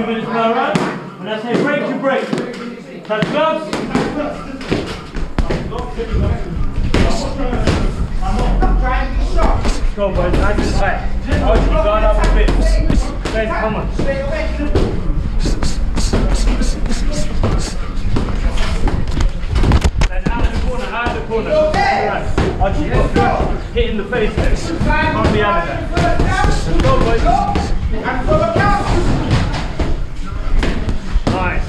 Two minutes per round. When I say break, you break. Touch gloves. Go, boys. Nice and tight. Archie, guard up a bit. Come on. The corner. Right. Hit in the face go, boys. Nice.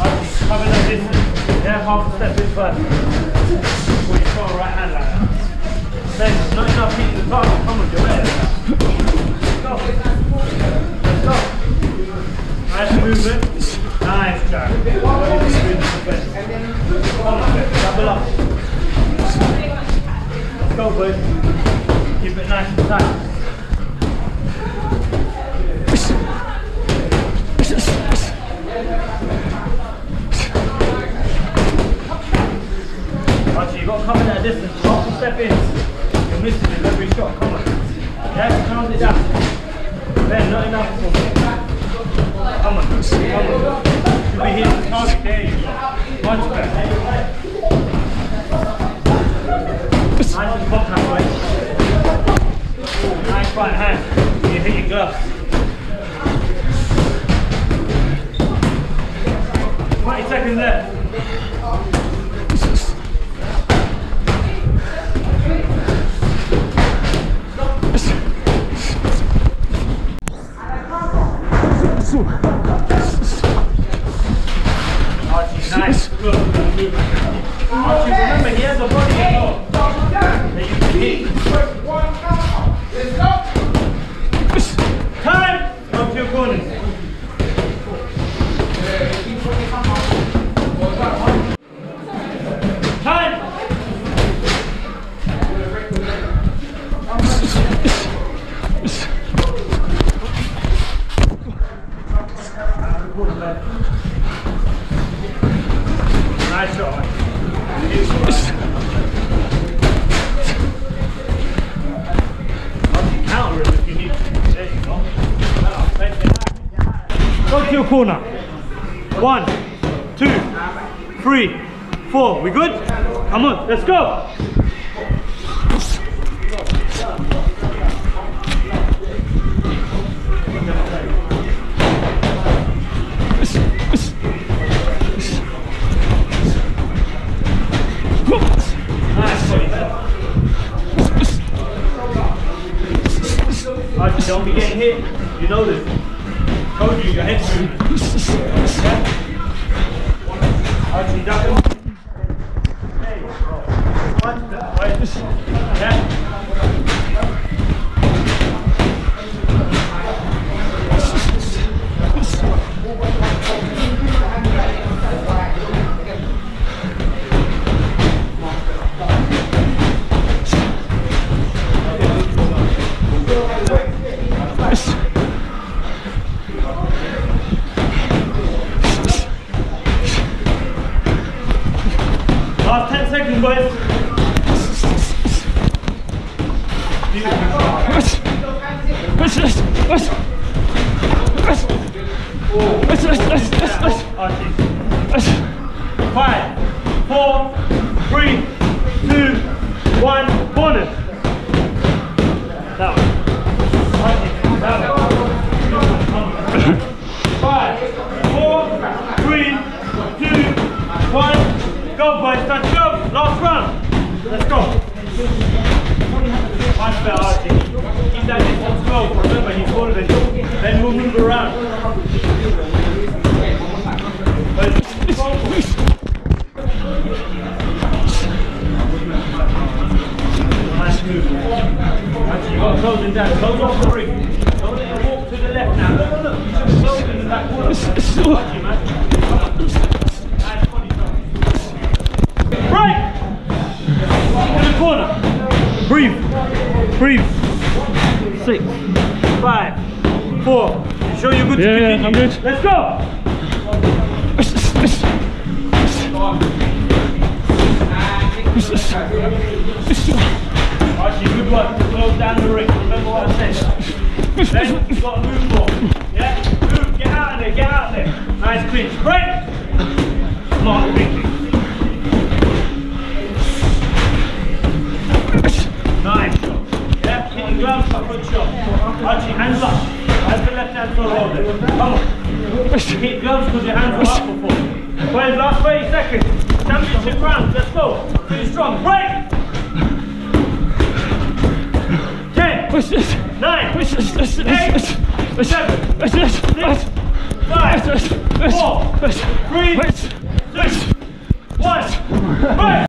Archie, cover that distance. Yeah, half a step in first. Put your throw right hand like that. Then, not enough hitting the target. Come on, there. Let's go. Let's go. Nice movement. Nice, Jack. Come on, Double up. Let's go, boys. Keep it nice and tight. Distance. Half a step in. You're missing it every shot. Come on. Yeah, count it down. Ben, not enough. Come on. Come on. Should be hitting the target. There you go. Much better. Nice and contact, boys. Nice right hand. You hit your gloves. 20 seconds left. Nice. Good. Remember he has a body as Take. Go to your corner. One, two, three, four. We good? Come on, let's go. Don't be getting hit. You know this. Told you, your head's moving. Yeah? Archie, duck him. You. Watch that, right? Yeah? Five, four, three, two, one, corners. That one. That one. Five, four, three, two, one. Go, boys. Touch go. Last round. Let's go. Keep that distance low. Remember, he's older than. Then we'll move around. Nice move. Close him down. Close off the ring. Breathe. Six, five, four. You sure you're good Yeah, to yeah, continue? I'm good. Let's go! Archie, good. Close down the ring. Remember what I said. Then you got to move. Push shot. Archie, hands up. That's the left hand for holding. Come on. Keep gloves because your hands are up before. Where's last 30 seconds? Championship round, let's go. Pretty strong. Break! Ten. Nine. Eight. Seven. Six. Five. Four. Three. Two. One. Break!